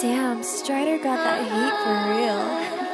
Sam Strider got that heat for real.